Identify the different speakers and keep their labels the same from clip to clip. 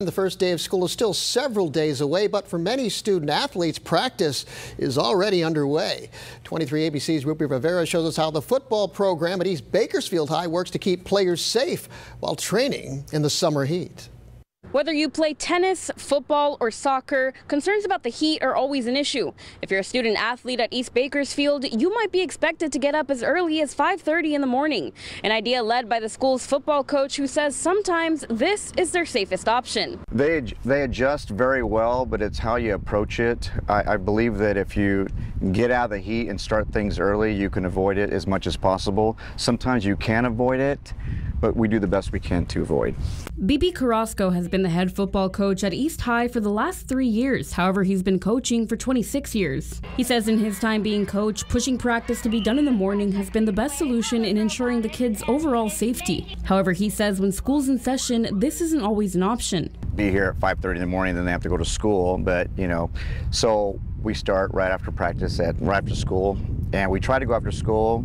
Speaker 1: The first day of school is still several days away, but for many student athletes, practice is already underway. 23 ABC's Ruby Rivera shows us how the football program at East Bakersfield High works to keep players safe while training in the summer heat.
Speaker 2: Whether you play tennis, football, or soccer, concerns about the heat are always an issue. If you're a student athlete at East Bakersfield, you might be expected to get up as early as 5.30 in the morning. An idea led by the school's football coach who says sometimes this is their safest option.
Speaker 3: They, they adjust very well, but it's how you approach it. I, I believe that if you get out of the heat and start things early, you can avoid it as much as possible. Sometimes you can avoid it, but we do the best we can to avoid.
Speaker 2: BB Carrasco has been the head football coach at East High for the last three years. However, he's been coaching for 26 years. He says in his time being coach, pushing practice to be done in the morning has been the best solution in ensuring the kids' overall safety. However, he says when school's in session, this isn't always an option.
Speaker 3: Be here at 5:30 in the morning, then they have to go to school. But you know, so we start right after practice at right after school, and we try to go after school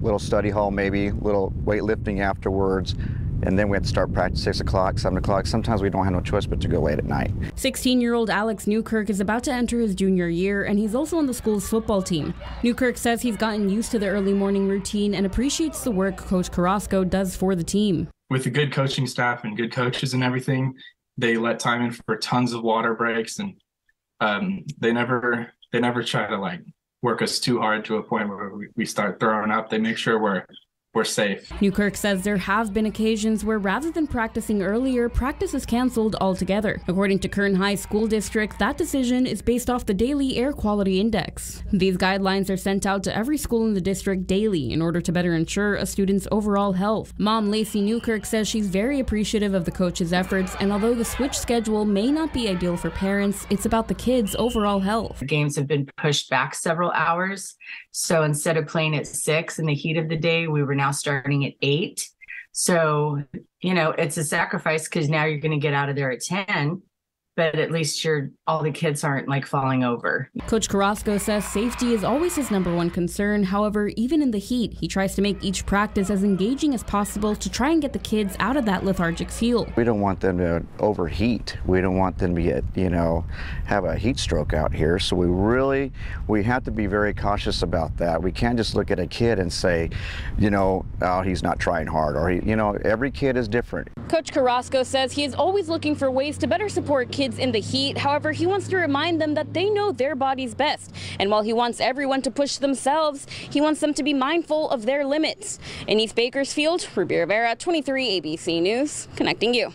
Speaker 3: little study hall maybe, little weightlifting afterwards, and then we have to start practice 6 o'clock, 7 o'clock. Sometimes we don't have no choice but to go late at night.
Speaker 2: 16 year old Alex Newkirk is about to enter his junior year, and he's also on the school's football team. Newkirk says he's gotten used to the early morning routine and appreciates the work Coach Carrasco does for the team.
Speaker 4: With a good coaching staff and good coaches and everything, they let time in for tons of water breaks, and um, they never they never try to like work us too hard to a point where we start throwing up. They make sure we're we're safe.
Speaker 2: Newkirk says there have been occasions where rather than practicing earlier, practice is canceled altogether. According to Kern High School District, that decision is based off the daily air quality index. These guidelines are sent out to every school in the district daily in order to better ensure a student's overall health. Mom Lacey Newkirk says she's very appreciative of the coach's efforts, and although the switch schedule may not be ideal for parents, it's about the kids' overall health.
Speaker 5: Games have been pushed back several hours, so instead of playing at six in the heat of the day, we were now starting at eight. So, you know, it's a sacrifice because now you're going to get out of there at 10 but at least you're all the kids aren't like falling over.
Speaker 2: Coach Carrasco says safety is always his number one concern. However, even in the heat, he tries to make each practice as engaging as possible to try and get the kids out of that lethargic feel.
Speaker 3: We don't want them to overheat. We don't want them to get, you know, have a heat stroke out here. So we really, we have to be very cautious about that. We can't just look at a kid and say, you know, oh, he's not trying hard or, he, you know, every kid is different.
Speaker 2: Coach Carrasco says he is always looking for ways to better support kids in the heat. However, he wants to remind them that they know their bodies best. And while he wants everyone to push themselves, he wants them to be mindful of their limits. In East Bakersfield, Ruby Rivera, 23 ABC News, connecting you.